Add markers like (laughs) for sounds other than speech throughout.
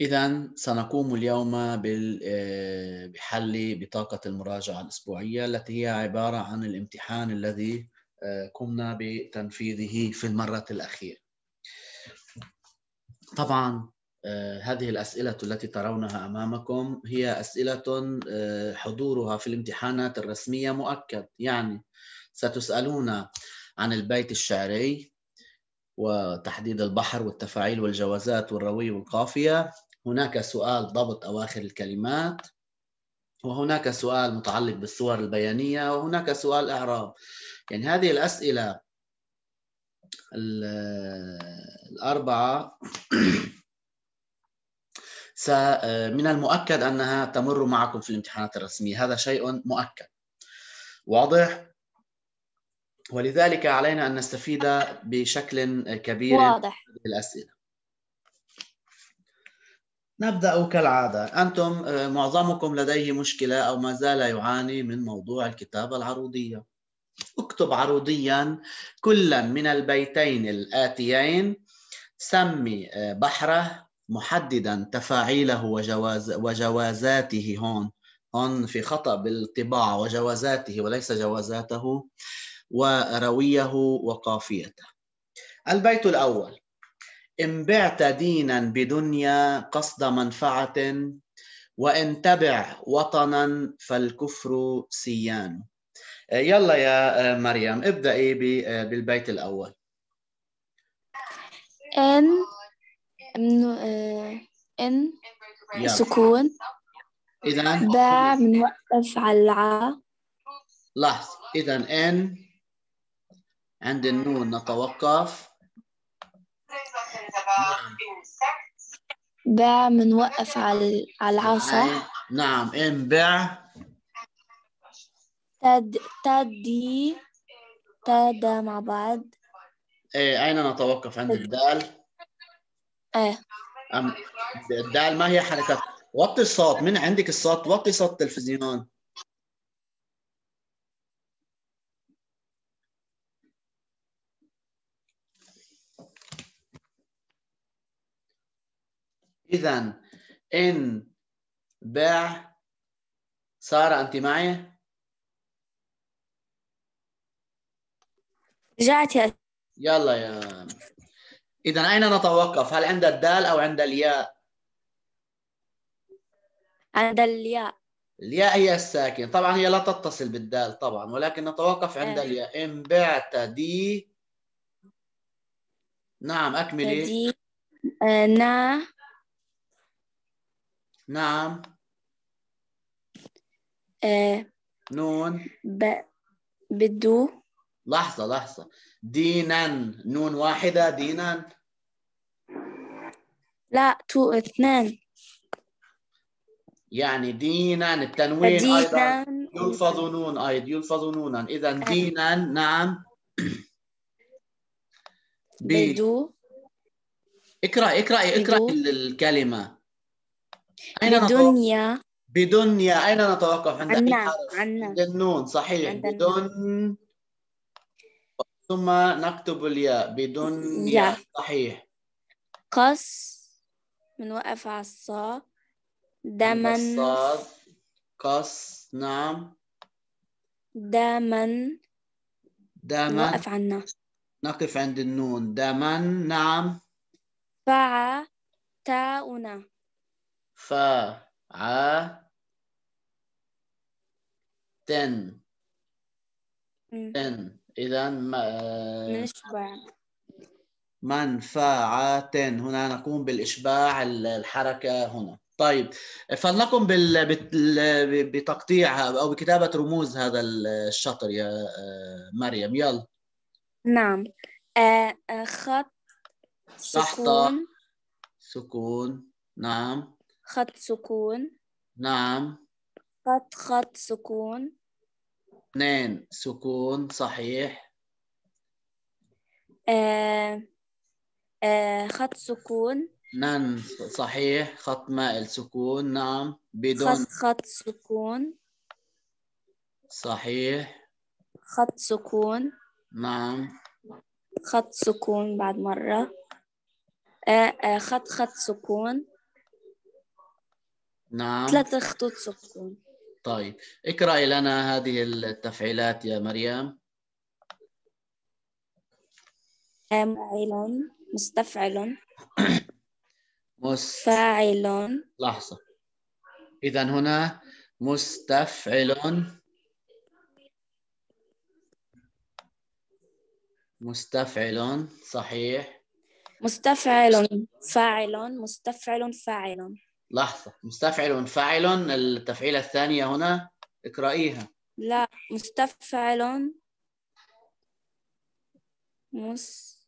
إذا سنقوم اليوم آه، بحل بطاقة المراجعة الأسبوعية التي هي عبارة عن الامتحان الذي آه، قمنا بتنفيذه في المرة الأخيرة. طبعا آه، هذه الأسئلة التي ترونها أمامكم هي أسئلة حضورها في الامتحانات الرسمية مؤكد يعني ستسألون عن البيت الشعري وتحديد البحر والتفاعيل والجوازات والروي والقافية هناك سؤال ضبط أواخر الكلمات وهناك سؤال متعلق بالصور البيانية وهناك سؤال إعراب. يعني هذه الأسئلة ال- الأربعة (clears throat) من المؤكد أنها تمر معكم في الامتحانات الرسمية. هذا شيء مؤكد. واضح؟ ولذلك علينا أن نستفيد بشكل كبير واضح. الأسئلة. نبدأ كالعادة. أنتم آه، معظمكم لديه مشكلة أو ما زال يعاني من موضوع الكتابة العروضية. اكتب عروضيا كلا من البيتين الآتيين. سمي آه، بحره محددا تفاعيله وجواز وجوازاته هون. هون في خطأ بالطباعة وجوازاته وليس جوازاته ورويه وقافيته. البيت الأول. إن بعت دينا بدنيا قصد منفعة وإن تبع وطنا فالكفر سيان. يلا يا مريم ابدأي ب- بالبيت الأول. إن آه، إن سكون. إذا باع بنوقف على العا. لحظة. إذا إن عند النون نتوقف. باع بنوقف على على العا صح نعم. إن بع تد تدي تدا مع بعض. إيه أين نتوقف عند الدال؟ إيه. الدال ما هي حركة؟ وطي الصوت. من عندك الصوت؟ وطي صوت التلفزيون. إذا إن باع سارة أنت معي؟ رجعت يا يلا يا إذا أين نتوقف؟ هل عند الدال أو عند الياء؟ عند الياء الياء هي الساكن طبعا هي لا تتصل بالدال طبعا ولكن نتوقف عند آه. الياء إن بعت دي نعم أكملي تدي آه، نا نعم. آه، نون. ب بدو. لحظة لحظة. دينا. نون واحدة دينا. لا تو اثنان. يعني دينا. التنوين أيضا. دينا. يلفظ نون أيضا يلفظ نونا. إذا دينا نعم. بدو. اقرأ اقرأ اقرأ بدو. الكلمة. أين نتوقف؟ بدنيا. بدنيا. أين نتوقف عند أي حرف؟ عند النون صحيح. عند النون. بدن. ثم نكتب الياء. بدنيا. يا. صحيح. قص. بنوقف على الصاد. قص. نعم. دمن. دمن. بنوقف عنا. نقف عند النون. دمن. نعم. فع تاؤنا فا ع تن. تن. إذا بنشبع منفعة هنا نقوم بالإشباع ال- الحركة هنا. طيب فلنقم بال... بال... بتقطيع أو بكتابة رموز هذا الشطر يا آه، مريم. يلا. نعم. آه آه خط. سكون. سكون. نعم. خط سكون. نعم. خط خط سكون. اثنين سكون صحيح. آه آه خط سكون. نن صحيح. خط مائل سكون نعم. بدون. خط خط سكون. صحيح. خط سكون. نعم. خط سكون بعد مرة. آه آه خط خط سكون. نعم. ثلاث خطوط سكون طيب اقرأي لنا هذه التفعيلات يا مريم. فاعل مستفعل. (coughs) مس فاعل. لحظة. إذا هنا مستفعل. مستفعل صحيح. مستفعل فاعل. مستفعل فاعل. لحظة. مستفعل فاعل التفعيلة الثانية هنا اقرأيها. لا مستفعل. مس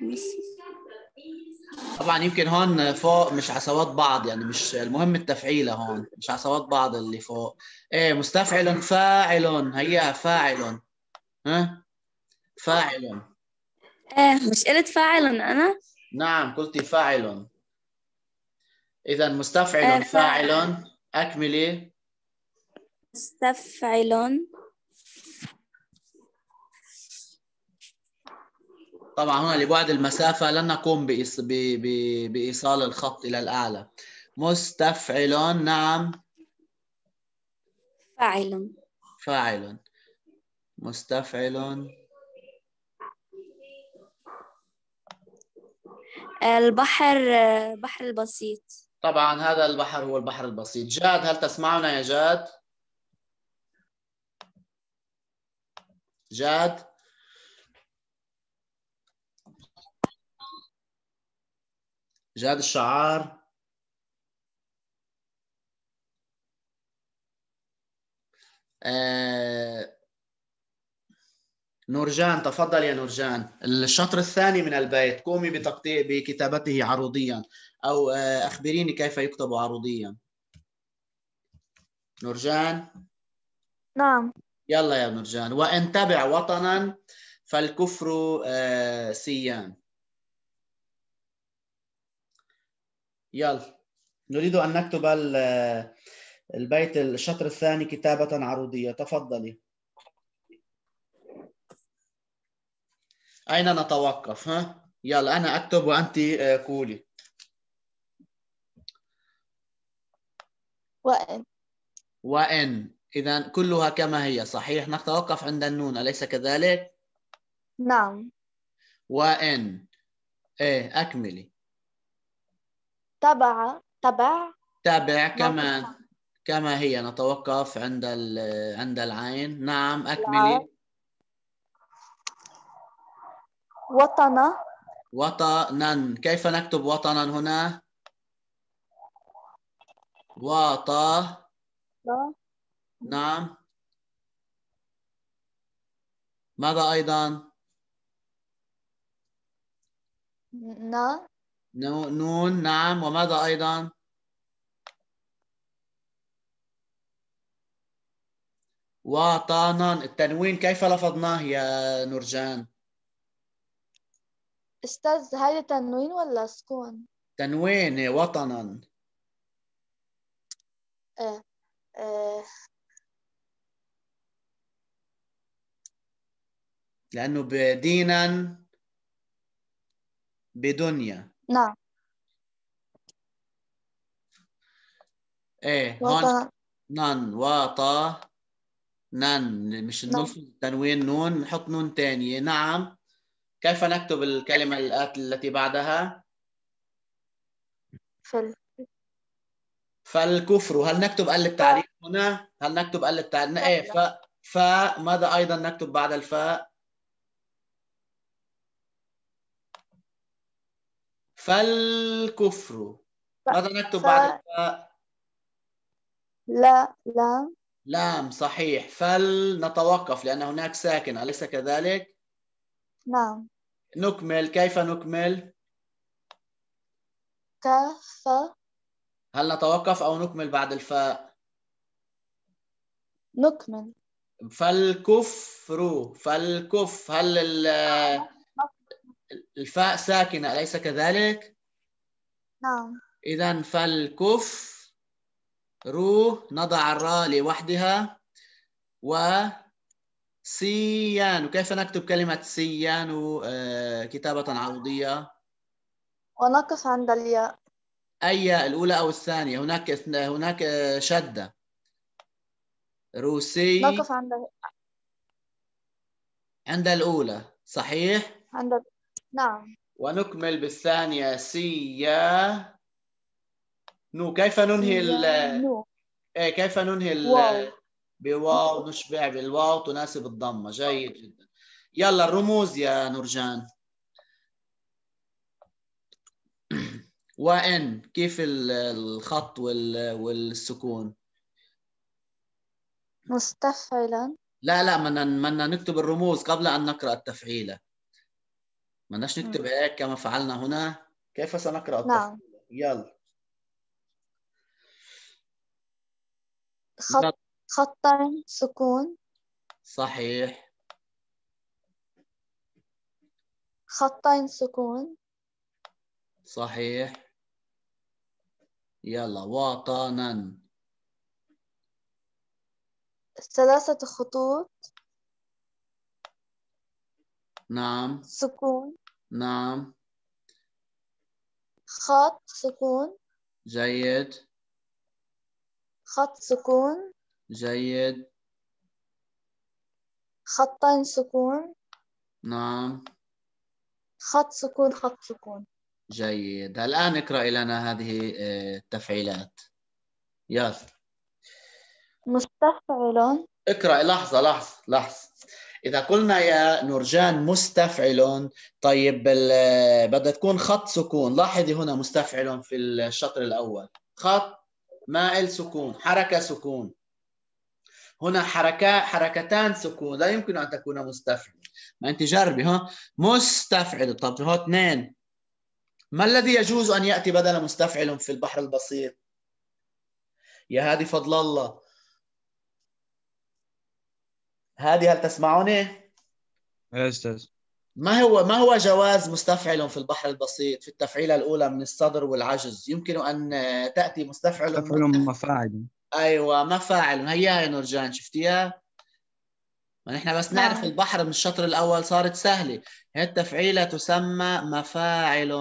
مس طبعا يمكن هون فوق مش على صوت بعض يعني مش المهم التفعيلة هون مش على صوت بعض اللي فوق. إيه مستفعل فاعل. هيا فاعل. ها؟ فاعل. إيه مش قلت فاعل أنا؟ نعم قلت فاعل. إذا آه، مستفعل فاعل. فاعل أكملي مستفعل. طبعا هنا لبعد المسافة لن نقوم بإيص- ب- ب- بإيصال الخط إلى الأعلى. مستفعل. نعم. فاعل. فاعل. مستفعل. البحر بحر البسيط. طبعا هذا البحر هو البحر البسيط. جاد هل تسمعنا يا جاد؟ جاد؟ جاد الشعار؟ آه، نورجان تفضل يا نورجان. الشطر الثاني من البيت قومي بتقطيع بكتابته عروضيا أو آه، أخبريني كيف يكتب عروضيا. نورجان؟ نعم. يلا يا نورجان. وإن تبع وطنا فالكفر آه، سيان. يلا. نريد أن نكتب ال- البيت الشطر الثاني كتابة عروضية. تفضلي. أين نتوقف؟ ها؟ يلا أنا أكتب وأنت آه، قولي. وإن. وإن. إذا كلها كما هي صحيح؟ نتوقف عند النون أليس كذلك؟ نعم. وإن. إيه أكملي. تبع تبع. تابع كما. كما هي نتوقف عند ال- عند العين. نعم أكملي. وطن وطنا. كيف نكتب وطنا هنا؟ وطا. نعم. ماذا أيضا؟ ن نو- نون. نعم. وماذا أيضا؟ وطنا. التنوين كيف لفظناه يا نورجان؟ أستاذ هذا تنوين ولا سكون؟ تنوين وطنا. آه. لأنه بدينا بدنيا. نعم. إيه هون. نن وطا نن. مش نعم. نلفظ تنوين نون. نحط نون تانية. نعم. كيف نكتب الكلمة الآت- التي بعدها؟ في ال... فالكفر. هل نكتب ال التعريف هنا؟ هل نكتب ال التعريف إيه ف. فاء ماذا أيضا نكتب بعد الفاء فالكفر. ماذا نكتب ف- بعد الفاء لا لا. لام. صحيح. فل. نتوقف لأن هناك ساكن أليس كذلك؟ نعم. نكمل كيف نكمل؟ كف هل نتوقف أو نكمل بعد الفاء؟ نكمل. فالكفر فالكف. هل ال- الفاء ساكنة أليس كذلك؟ نعم. إذا فالكف رو نضع الراء لوحدها و سيان كيف نكتب كلمة سيان آه، كتابة عرضية. ونقف عند الياء أي الأولى أو الثانية؟ هناك هناك شدة. روسي. نقف عند عند الأولى. صحيح؟ عند نعم. ونكمل بالثانية. سيا نو. كيف ننهي ال نو إيه كيف ننهي ال واو. بواو نشبع بالواو تناسب الضمة. جيد جدا. يلا الرموز يا نورجان. (clears throat) وإن كيف ال- الخط وال- والسكون؟ مستفعلا. لا لا بدنا بدنا نكتب الرموز قبل أن نقرأ التفعيلة بدناش نكتب. هيك كما فعلنا هنا. كيف سنقرأ نعم. التفعيلة يلا. خط خطين سكون. صحيح. خطين سكون. صحيح. يلا وطنا. ثلاثة خطوط. نعم. سكون. نعم. خط سكون. جيد. خط سكون. جيد. خطين سكون. نعم. خط سكون خط سكون. جيد. الآن اقرأ لنا هذه آه، التفعيلات. يلا. مستفعل اقرأ لحظة لحظة لحظة. إذا قلنا يا نورجان مستفعل طيب ال- بدها تكون خط سكون. لاحظي هنا مستفعل في الشطر الأول. خط مائل سكون حركة سكون. هنا حركة حركتان سكون. لا يمكن أن تكون مستفعل. ما أنت جربي ها؟ مستفعل. طب هو اثنين. ما الذي يجوز أن يأتي بدل مستفعل في البحر البسيط يا هادي فضل الله. هادي هل تسمعوني؟ يا أستاذ. ما هو ما هو جواز مستفعل في البحر البسيط في التفعيلة الأولى من الصدر والعجز؟ يمكن أن تأتي مستفعل تفعل مفاعل. أيوة ما فاعل هيا يا نورجان شفتيها؟ ما نحن بس نعرف نعم. البحر من الشطر الأول صارت سهلة هي التفعيلة تسمى مفاعل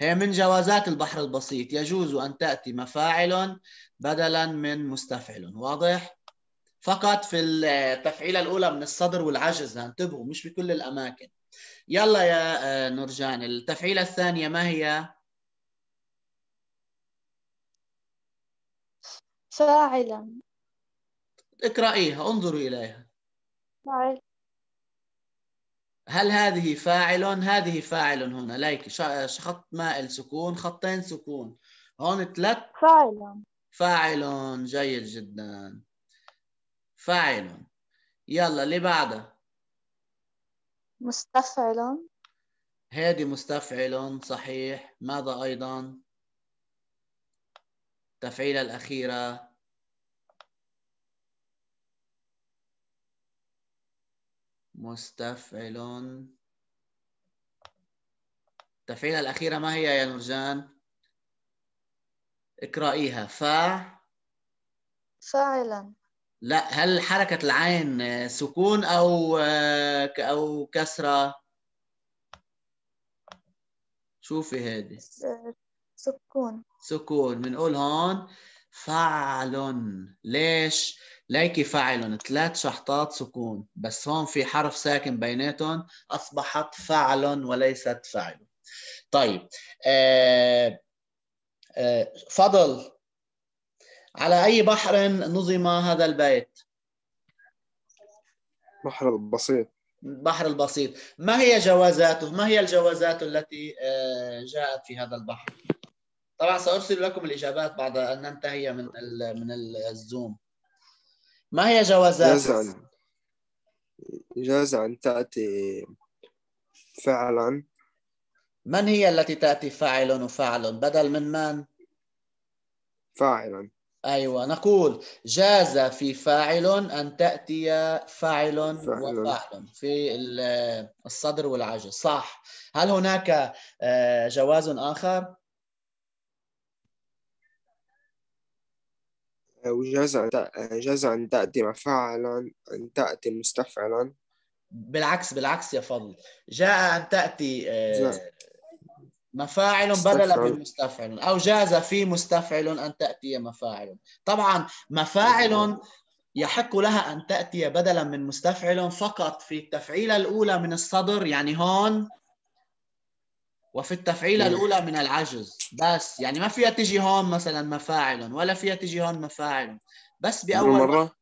هي من جوازات البحر البسيط يجوز أن تأتي مفاعل بدلا من مستفعل واضح؟ فقط في التفعيلة الأولى من الصدر والعجز انتبهوا مش بكل الأماكن يلا يا آه، نورجان التفعيلة الثانية ما هي؟ فاعلا. اقرأيها انظروا إليها. فاعل. هل هذه فاعل؟ هذه فاعل هنا. ليك خط مائل سكون خطين سكون. هون ثلاث. فاعلا. فاعل جيد جدا. فاعل. يلا اللي بعدها مستفعل. هذه مستفعل صحيح. ماذا أيضا؟ التفعيلة الأخيرة. مستفعل التفعيلة الأخيرة ما هي يا نورجان؟ اقرأيها. فا فاعلا. لا هل حركة العين سكون أو أو كسرة؟ شوفي هذه. سكون. سكون. بنقول هون فعل ليش؟ ليكي فعل ثلاث شحطات سكون. بس هون في حرف ساكن بيناتهم. أصبحت فعل وليست فعل طيب آه آه فضل. على أي بحر نظم هذا البيت؟ بحر البسيط. البحر البسيط. ما هي جوازاته؟ ما هي الجوازات التي آه، جاءت في هذا البحر؟ طبعا سأرسل لكم الإجابات بعد أن ننتهي من من ال- الزوم. ما هي جاز جوازاته؟ أن جاز أن تأتي فعلا من هي التي تأتي فاعل وفاعل بدل من من؟ فاعلا أيوة نقول جاز في فاعل أن تأتي فاعل فاعل. وفاعل في ال- الصدر والعجز صح هل هناك آه، جواز آخر؟ وجاز أن جاز أن تأتي مفعلا أن تأتي مستفعلا بالعكس بالعكس يا فضل جاء أن تأتي آه،. مفاعل بدلا. من مستفعل أو جاز في مستفعل أن تأتي مفاعل طبعا مفاعل يحق لها أن تأتي بدلا من مستفعل فقط في التفعيلة الأولى من الصدر يعني هون وفي التفعيلة. الأولى من العجز. بس يعني ما فيها تجي هون مثلا مفاعل ولا فيها تجي هون مفاعل بس بأول مرة.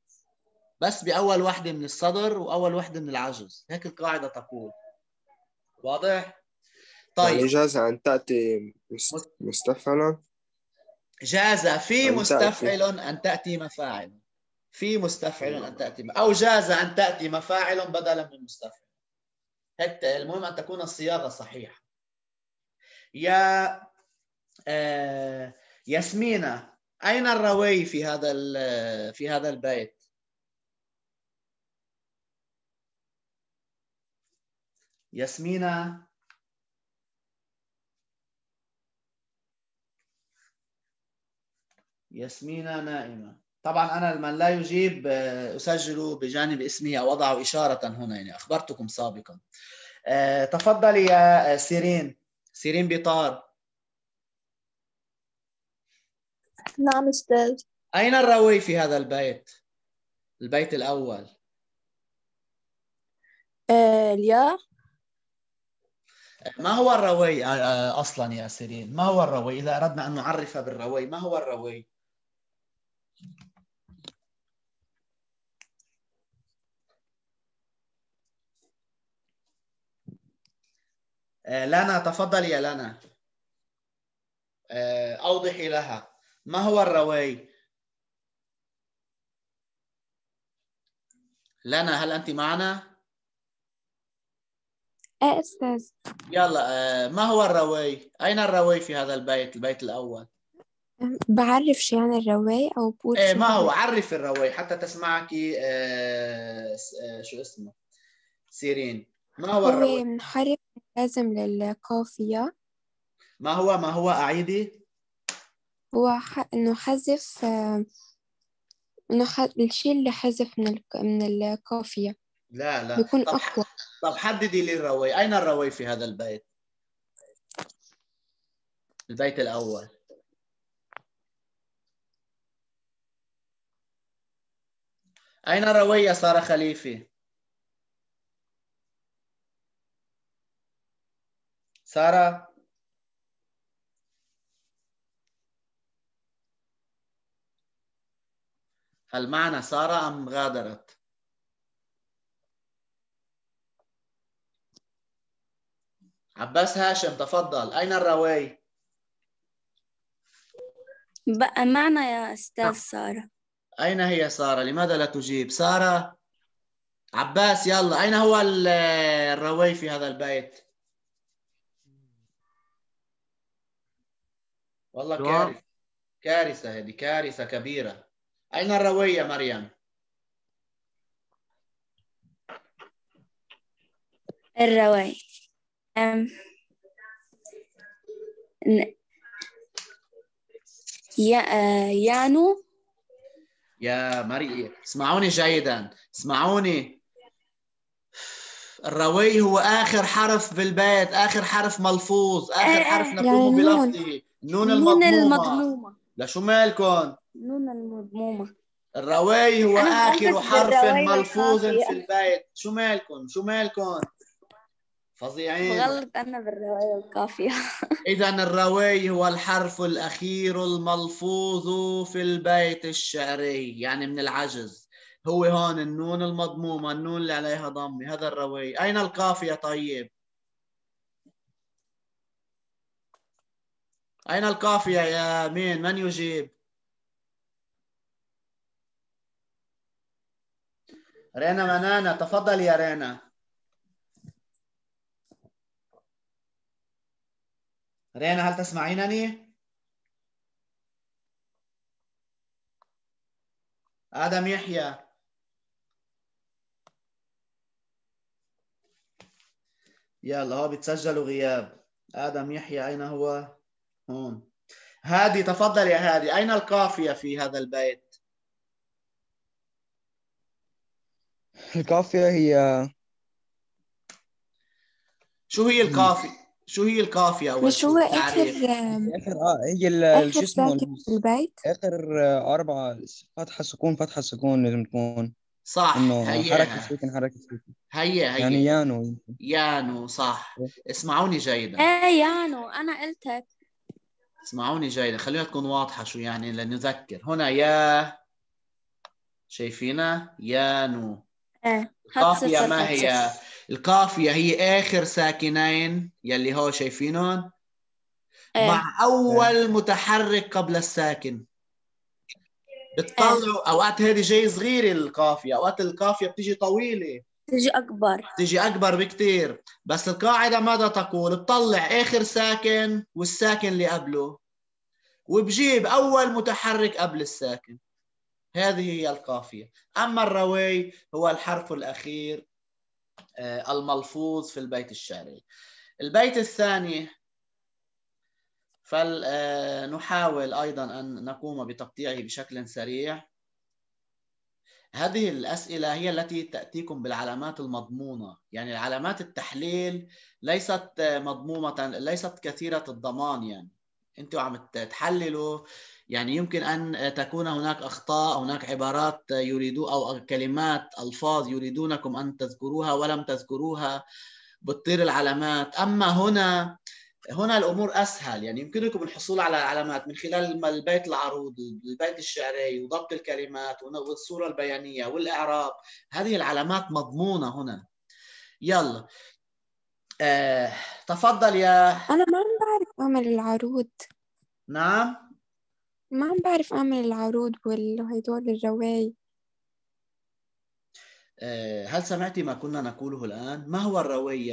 بس بأول وحدة من الصدر وأول وحدة من العجز. هيك القاعدة تقول. واضح؟ يعني طيب جاز أن تأتي مس- مس- مستفعلا؟ جاز في مستفعل أن تأتي مفاعل في مستفعل أن تأتي أو جاز أن تأتي مفاعل بدلا من مستفعل المهم أن تكون الصياغة صحيحة. يا آه ياسمينة أين الروي في هذا في هذا البيت؟ ياسمينة. ياسمينة نائمة. طبعا أنا من لا يجيب آه، أسجل بجانب اسمه أو أضع إشارة هنا يعني أخبرتكم سابقا. آه، تفضلي يا سيرين. سيرين بيطار نعم أستاذ أين الروي في هذا البيت؟ البيت الأول آه الياء ما هو الروي آه، آه، أصلا يا سيرين؟ ما هو الروي؟ إذا أردنا أن نعرف بالروي ما هو الروي؟ لنا تفضلي يا لنا آه، أوضحي لها ما هو الروي؟ لنا هل أنت معنا؟ آه أستاذ يلا آه، ما هو الروي؟ أين الروي في هذا البيت؟ البيت الأول بعرف شي عن الرواية أو بقول شي ما هو عرف الروي حتى تسمعك آه، آه، شو اسمه سيرين ما هو هو الروي؟ منحرف لازم للقافية ما هو ما هو أعيدي؟ هو ح... إنه حذف آه، إنه ح... الشيء اللي حذف من ال... من القافية لا لا بيكون طب أقوى طب حددي لي الروي أين الروي في هذا البيت؟ البيت الأول أين الروي يا سارة خليفي؟ سارة هل معنا سارة أم غادرت؟ عباس هاشم تفضل أين الروي؟ بقى معنا يا أستاذ سارة أين هي سارة؟ لماذا لا تجيب؟ سارة عباس يلا أين هو ال- الروي في هذا البيت؟ والله شو؟ كارثة. كارثة هذه كارثة كبيرة. أين الروي يا مريم؟ الرواية أم... ن... يا... آه، يانو. يا مريم اسمعوني جيدا اسمعوني. الروي هو آخر حرف بالبيت آخر حرف ملفوظ آخر آه، حرف آه، نقوم يعني نون. النون نون المضمومة. المضمومة. لشو مالكم؟ نون المضمومة. الروي هو آخر حرف ملفوظ. في البيت. شو مالكم شو مالكم فظيعين. بغلط أنا بالرواية والقافية (laughs) إذا الروي هو الحرف الأخير الملفوظ في البيت الشعري يعني من العجز. هو هون النون المضمومة النون اللي عليها ضمة. هذا الروي. أين القافية طيب؟ أين القافية يا مين من يجيب؟ رينا منانا تفضل يا رينا. رينا هل تسمعينني؟ آدم يحيى. يلا هو بتسجلوا غياب. آدم يحيى أين هو؟ هون. هادي تفضل يا هادي. أين القافية في هذا البيت؟ القافية هي شو هي القافية؟ شو هي القافية أول مش شيء؟ هو آخر آم، آخر آه هي شو آخر اسمه البيت. آخر آه، أربعة فتحة سكون فتحة سكون لازم تكون. صح إنه حركة ساكن حركة ساكن هيا يعني هيا يانو يمكن. يانو صح. اسمعوني جيدا. إيه يانو أنا قلتها اسمعوني جيدا خلينا تكون واضحة شو يعني لنذكر. هنا يا شايفينها؟ يانو إيه القافية صفر، ما هي. القافية هي آخر ساكنين يلي هو شايفينهم؟ إيه. مع أول متحرك قبل الساكن. بتطلعوا أوقات هذه جاي صغيرة القافية أوقات القافية بتيجي طويلة. تجي أكبر. تيجي أكبر بكتير. بس القاعدة ماذا تقول؟ بتطلع آخر ساكن والساكن اللي قبله. وبجيب أول متحرك قبل الساكن. هذه هي القافية. أما الروي هو الحرف الأخير آه، الملفوظ في البيت الشعري البيت الثاني فلنحاول أيضا أن نقوم بتقطيعه بشكل سريع. هذه الأسئلة هي التي تأتيكم بالعلامات المضمونة. يعني العلامات التحليل ليست مضمومة ليست كثيرة الضمان يعني. أنتوا عم تحللوا يعني يمكن أن تكون هناك أخطاء هناك عبارات يريدوا أو كلمات ألفاظ يريدونكم أن تذكروها ولم تذكروها. بتطير العلامات. أما هنا هنا الأمور أسهل. يعني يمكنكم الحصول على العلامات من خلال البيت العروض البيت الشعري وضبط الكلمات والصورة البيانية والإعراب. هذه العلامات مضمونة هنا. يلا. آه، تفضل يا أنا ما عم بعرف أعمل العروض. نعم. ما عم بعرف أعمل العروض وهدول الرواي آه، هل سمعتي ما كنا نقوله الآن؟ ما هو الروي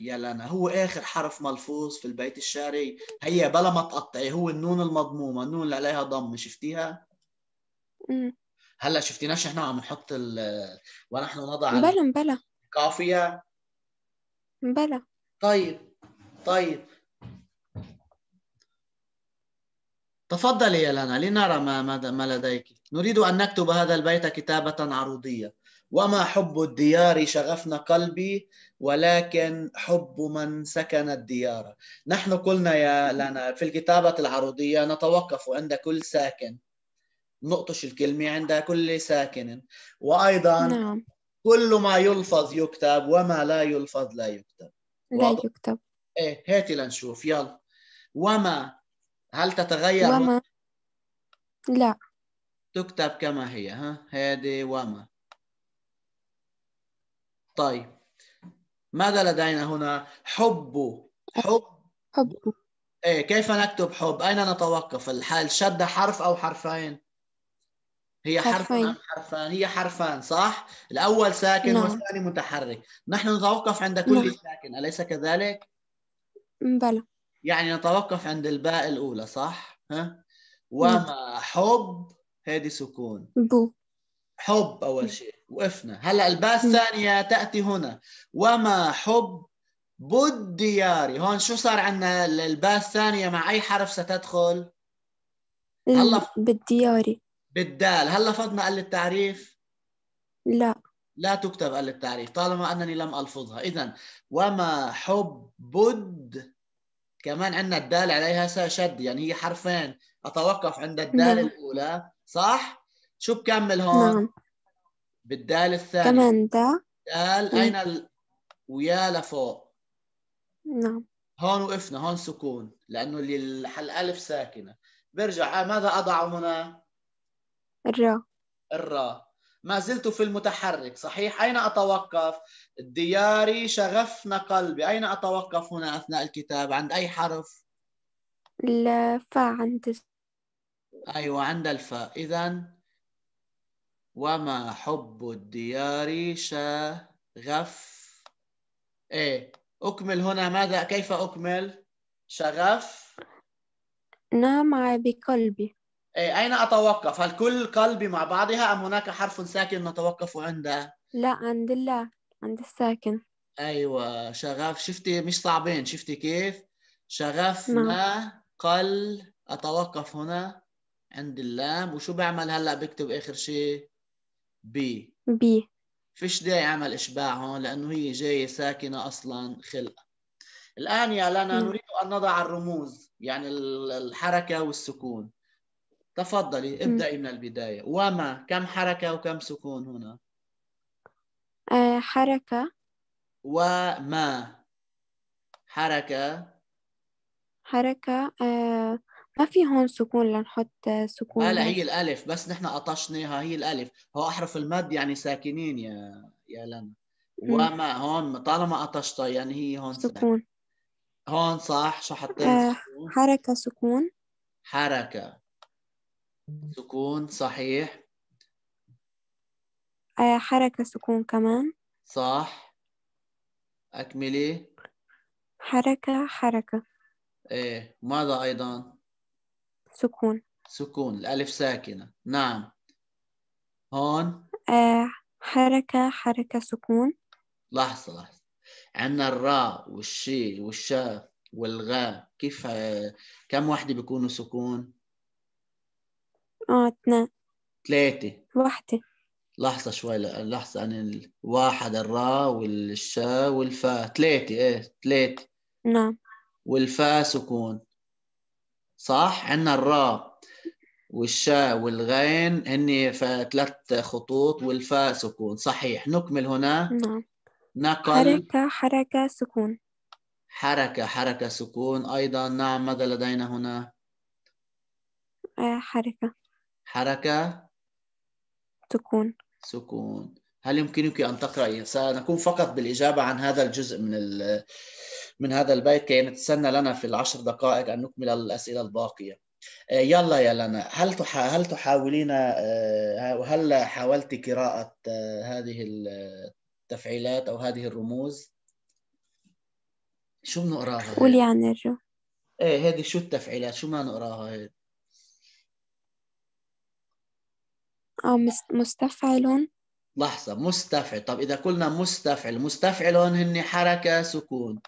يا لنا؟ هو آخر حرف ملفوظ في البيت الشعري. هي بلا ما تقطعي هو النون المضمومة النون اللي عليها ضم شفتيها؟ هلا شفتيناش إحنا عم نحط ال- ونحن نضع بلا بلا. القافية بلا. طيب طيب. تفضلي يا لنا لنرى ما ما ما لديك. نريد أن نكتب هذا البيت كتابة عروضية. وما حب الديار شغفنا قلبي ولكن حب من سكن الديار. نحن قلنا يا لنا في الكتابة العروضية نتوقف عند كل ساكن. نقطش الكلمة عند كل ساكن. وأيضا نعم. كل ما يلفظ يكتب وما لا يلفظ لا يكتب. لا واضح؟ يكتب. إيه هاتي لنشوف. يلا. وما هل تتغير؟ وما. لا. تكتب كما هي ها؟ هذه وما. طيب ماذا لدينا هنا؟ حب. حب. حب. إيه كيف نكتب حب؟ أين نتوقف؟ الحال شد حرف أو حرفين؟ هي حرف حرفين. ام حرفان. هي حرفان صح؟ الأول ساكن نعم. والثاني متحرك. نحن نتوقف عند كل نعم. ساكن أليس كذلك؟ بلا يعني نتوقف عند الباء الأولى صح؟ ها؟ وما حب؟ هذه سكون. بو. حب أول شيء. وقفنا. هلا الباء الثانية تأتي هنا. وما حب بالديار هون شو صار عندنا؟ الباء الثانية مع أي حرف ستدخل؟ هلا- ال- بالدياري. بالدال. هل لفظنا قل التعريف؟ لا. لا تكتب قل التعريف طالما أنني لم ألفظها. إذا وما حب بد. كمان عندنا الدال عليها شد. يعني هي حرفين. أتوقف عند الدال نعم. الأولى صح؟ شو بكمل هون؟ نعم. بالدال الثانية كمان دا. دال. أين ال... ويا لفوق. نعم. هون وقفنا هون سكون لأنه اللي الألف ساكنة. برجع آه، ماذا أضع هنا؟ الراء. الراء. ما زلت في المتحرك صحيح؟ أين أتوقف؟ الدياري شغفنا قلبي. أين أتوقف هنا أثناء الكتاب عند أي حرف؟ الفاء عند أيوة عند الفاء. إذا وما حب الديار شغف. إيه أكمل هنا. ماذا كيف أكمل؟ شغف؟ نام بقلبي. إيه أين أتوقف؟ هل كل قلبي مع بعضها أم هناك حرف ساكن نتوقف عنده؟ لا عند الله عند الساكن. أيوه شغف. شفتي مش صعبين. شفتي كيف؟ شغفنا قل أتوقف هنا. عند اللام وشو بعمل هلأ؟ بكتب آخر شيء. بي بي فيش داعي أعمل إشباع هون لأنه هي جاية ساكنة أصلا خلقة. الآن يا لنا. نريد أن نضع الرموز يعني ال- الحركة والسكون. تفضلي. ابدأي من البداية. وما؟ كم حركة وكم سكون هنا؟ آه حركة. وما؟ حركة. حركة آه ما في هون سكون لنحط سكون هلا بس. هي الألف بس نحن قطشناها هي الألف. هو أحرف المد يعني ساكنين يا يا لنا. وما هون طالما قطشتها يعني هي هون. سكون. هون صح شو حطيت؟ آه. سكون؟ حركة سكون. حركة. سكون صحيح. آه حركة سكون كمان. صح. أكملي. حركة حركة. إيه ماذا أيضا؟ سكون. سكون الألف ساكنة. نعم. هون؟ آه حركة حركة سكون. لحظة لحظة. عندنا الراء والشي والشاء والغاء. كيف آه، كم وحدة بيكونوا سكون؟ آه اثنين. ثلاثة. وحدة. لحظة شوي لحظة. أنا الواحد الراء والشاء والفاء. ثلاثة إيه ثلاثة. نعم. والفاء سكون. صح؟ عندنا الراء والشاء والغين هن ثلاث خطوط والفاء سكون. صحيح. نكمل هنا. نعم. نقل. حركة حركة سكون. حركة حركة سكون. أيضا نعم ماذا لدينا هنا؟ آه حركة. حركة. سكون. سكون. هل يمكنك أن تقرأي سنكون فقط بالإجابة عن هذا الجزء من ال- من هذا البيت كي نتسنى لنا في العشر دقائق أن نكمل الأسئلة الباقية. آه، يلا يا لنا هل. هل تحاولين آه، هل حاولت قراءة آه، هذه التفعيلات أو هذه الرموز؟ شو بنقراها قول هي؟ يعني الرو إيه هذه شو التفعيلات؟ شو ما نقراها هيك آه مس- مستفعل لحظة مستفعل. طب إذا قلنا مستفعل مستفعل هن حركة سكون.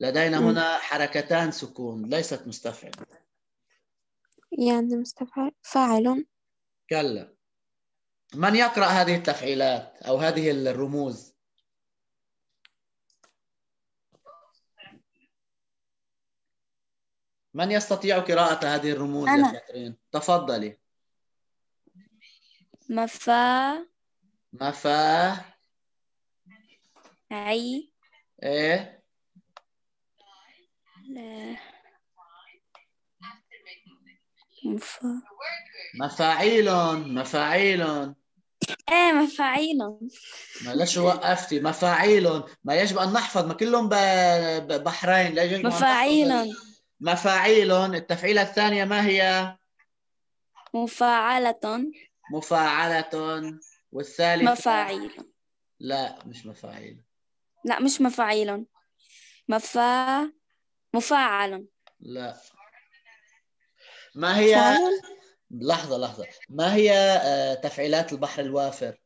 لدينا. هنا حركتان سكون ليست مستفعل. يعني مستفعل. فاعل. كلا. من يقرأ هذه التفعيلات أو هذه الرموز؟ من يستطيع قراءة هذه الرموز يا أنا. كاترين؟ تفضلي. مفا مفا عي إيه؟ لا. مفا مفاعيل مفاعيل. إيه مفاعيل. ما ليش وقفتي؟ مفاعيل. ما يجب أن نحفظ ما كلهم بحرين. لا يجب. مفاعيل. مفاعيل. التفعيلة الثانية ما هي؟ مفاعلة. مفاعلة. والثالثة مفاعيل. لا مش مفاعيل. لا مش مفاعيل. مفا مفاعل. لا. ما هي فاعل لحظة لحظة. ما هي آه، تفعيلات البحر الوافر؟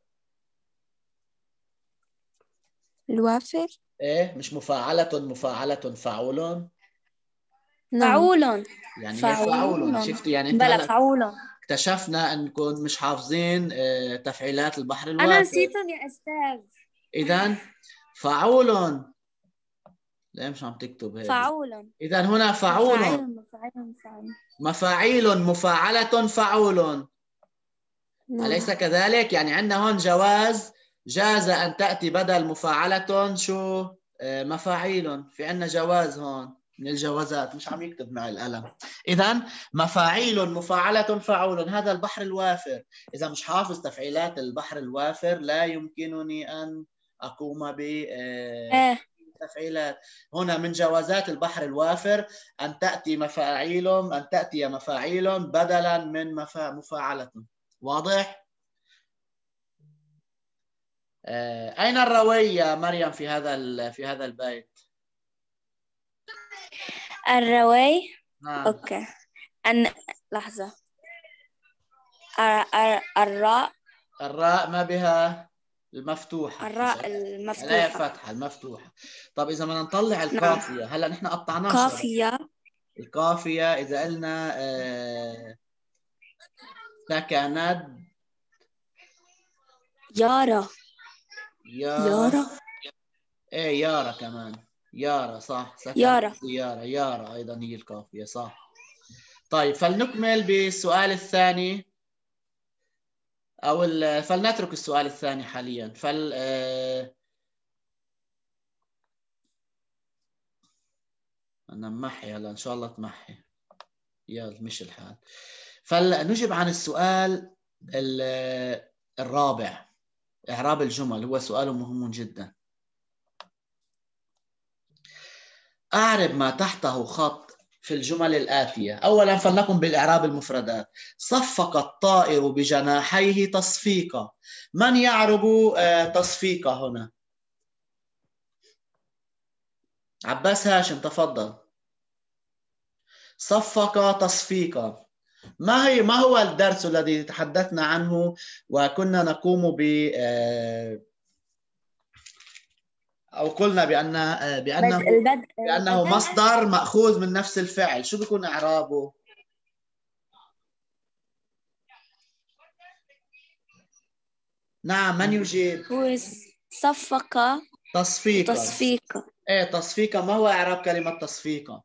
الوافر؟ إيه مش مفاعلة مفاعلة فعول نعم. فعول يعني فعول. شفتي؟ يعني انت بلا فعول اكتشفنا انكم مش حافظين آه، تفعيلات البحر الوافر أنا نسيتهم يا أستاذ. اذا فعول ليه مش عم تكتب هيك. فعول اذا هنا فعول مفاعيل مفاعيل مفاعيل مفاعيل مفاعلة فعول نعم. أليس كذلك؟ يعني عندنا هون جواز جاز أن تأتي بدل مفاعلة شو؟ آه، مفاعيل في عندنا جواز هون. من الجوازات مش عم يكتب مع القلم. إذا مفاعيل مفاعلة فعول هذا البحر الوافر. إذا مش حافظ تفعيلات البحر الوافر لا يمكنني أن أقوم ب آه، إيه تفعيلات. هنا من جوازات البحر الوافر أن تأتي مفاعيل أن تأتي مفاعيل بدلا من مفا... مفاعلة. واضح؟ آه، أين الروي يا مريم في هذا ال... في هذا البيت؟ الروي نعم. أوكي. أن لحظة. الر... الر... الراء؟ الراء ما بها المفتوحة. الراء مش- لا المفتوحة فتحة المفتوحة. طب إذا بدنا نطلع القافية هلأ نحن قطعناها قافية القافية إذا قلنا آه، يارا. يا يارا. إيه يارا كمان. يارا صح. سكن يارا. السيارة يارا أيضا هي القافية صح. طيب فلنكمل بالسؤال الثاني ال- فلنترك السؤال الثاني حاليا. فل آه، أنا محي هلا إن شاء الله تمحي. يلا مش الحال. فلنجب عن السؤال ال- الرابع إعراب الجمل. هو سؤال مهم جدا. أعرب ما تحته خط في الجمل الآتية. أولا فلنكن بالإعراب المفردات. صفق الطائر بجناحيه تصفيقا. من يعرب آه، تصفيقا هنا؟ عباس هاشم تفضل. صفق تصفيقا. ما هي ما هو الدرس الذي تحدثنا عنه وكنا نقوم ب آه، أو قلنا بان بانه بدء البدء بأنه مصدر مأخوذ من نفس الفعل. شو بيكون إعرابه؟ نعم من يجيب؟ هو صفق تصفيقا. تصفيق إيه تصفيقا. ما هو إعراب كلمة تصفيقا؟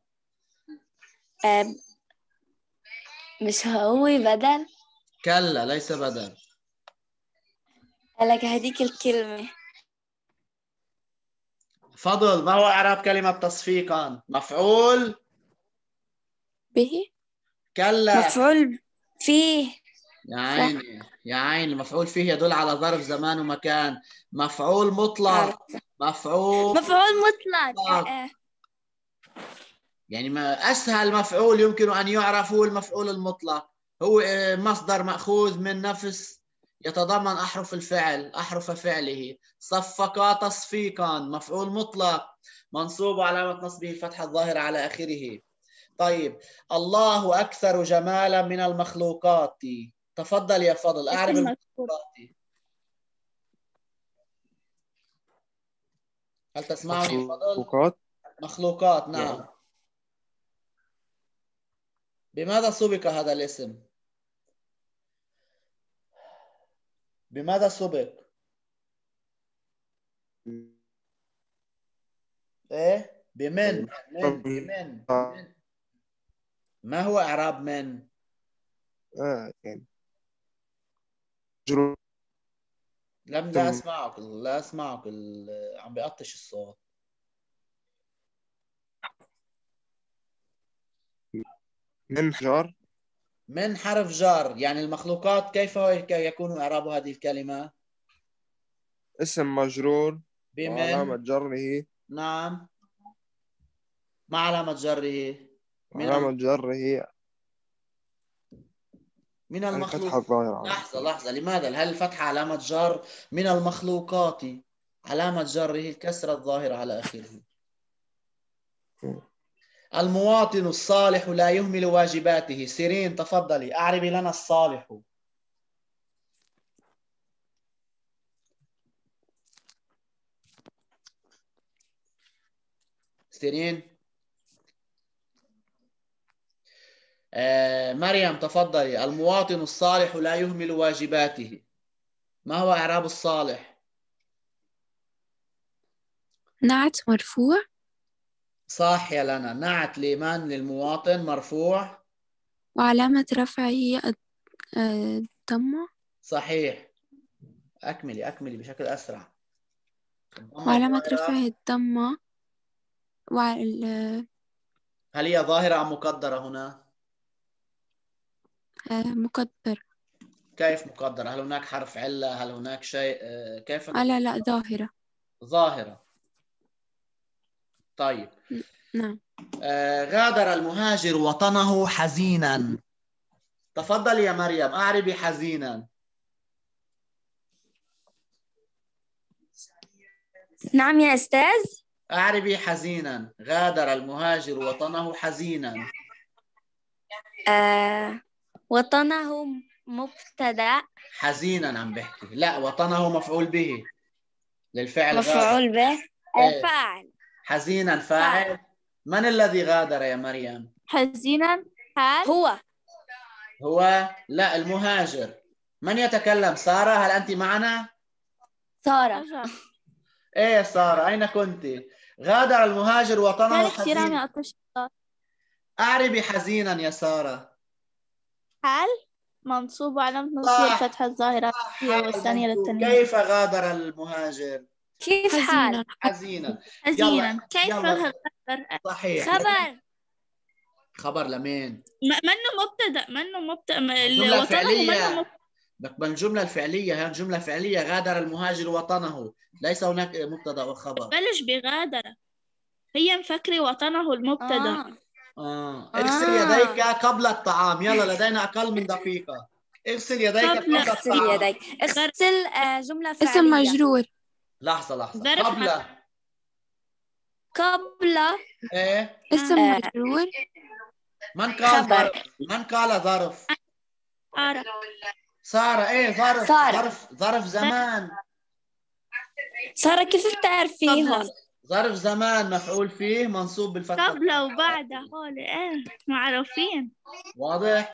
مش هو بدل؟ كلا ليس بدل. لك هديك الكلمة. فضل ما هو إعراب كلمة تصفيقا مفعول؟ به؟ كلا. مفعول فيه. يا عيني يا عيني مفعول فيه يدل على ظرف زمان ومكان. مفعول مطلق. مفعول مفعول مطلق. مطلق. آه،. يعني ما أسهل مفعول يمكن أن يعرف هو المفعول المطلق. هو آه، مصدر مأخوذ من نفس يتضمن أحرف الفعل أحرف فعله. صفق تصفيقا مفعول مطلق منصوب علامة نصبه الفتحة الظاهرة على آخره. طيب الله أكثر جمالا من المخلوقات. تفضل يا فضل أعرف المخلوقات. هل تسمعني يا فضل؟ مخلوقات؟ مخلوقات نعم. نعم. بماذا سبق هذا الاسم؟ بماذا سبق؟ إيه؟ بمن من بمن من. ما هو إعراب من؟ آه يعني لم لا أسمعك لا أسمعك عم بيقطش الصوت من جار من حرف جار؟ يعني المخلوقات كيف يكون إعراب هذه الكلمة؟ اسم مجرور وعلامة بمن جره. نعم. ما علامة جره؟ من علامة جره. من الفتحة المخلوق الظاهرة. لحظة لحظة. لماذا؟ هل الفتحة علامة جر من المخلوقات؟ علامة جره الكسرة الظاهرة على آخره. المواطن الصالح لا يهمل واجباته. سيرين تفضلي. أعربي لنا الصالح. سيرين. آه مريم تفضلي. المواطن الصالح لا يهمل واجباته. ما هو إعراب الصالح؟ نعت مرفوع. صح يا لنا. نعت لمن للمواطن مرفوع؟ وعلامة رفعه آه، الضمة. صحيح. أكملي أكملي بشكل أسرع. وعلامة رفعه الضمة. وعلى هل هي ظاهرة أم مقدرة هنا؟ مقدر. كيف مقدرة؟ هل هناك حرف علة؟ هل هناك شيء؟ آه، كيف آه لا لا ظاهرة. ظاهرة. طيب. نعم. آه، غادر المهاجر وطنه حزينا. تفضل يا مريم أعربي حزينا نعم يا أستاذ. أعربي حزينا غادر المهاجر وطنه حزينا. آه وطنه مبتدأ. حزينا عم بحكي. لا وطنه مفعول به. للفعل غادر. مفعول به. إيه. الفاعل. حزينا فاعل من الذي غادر يا مريم؟ حزينا حال هو. هو؟ لا المهاجر. من يتكلم؟ سارة. هل أنت معنا؟ سارة. إيه سارة. أين كنت؟ غادر المهاجر وطنه حزينا أعربي حزينا يا سارة. حال منصوب وعلامة صح. نصبه الفتحة الظاهرة والثانية. للتنوين. كيف غادر المهاجر؟ كيف حزينا. حزينا. حزينا. كيف. غادر صحيح. خبر. خبر لمين؟ منه مبتدأ منه مبتدأ. م- جملة وطنه فعلية منه مبتدأ. بقبل الجملة الفعلية هي جملة فعلية غادر المهاجر وطنه. ليس هناك مبتدأ وخبر بلش بغادرة. هي مفكرة وطنه المبتدأ. آه. اغسل آه. يديك قبل الطعام. يلا لدينا أقل من دقيقة. اغسل يديك قبل قبل اغسل الطعام. يديك. اغسل آه، جملة فعلية. اسم مجرور. لحظة لحظة. ظرف قبل. قبل. إيه؟ اسم آه. مجرور من قال. ظرف؟ من قال ظرف؟ سارة. إيه ظرف. ظرف ظرف زمان. سارة كيف بتعرفيهم قبل. ظرف زمان مفعول فيه منصوب بالفتحة قبل وبعد هول إيه معروفين. واضح؟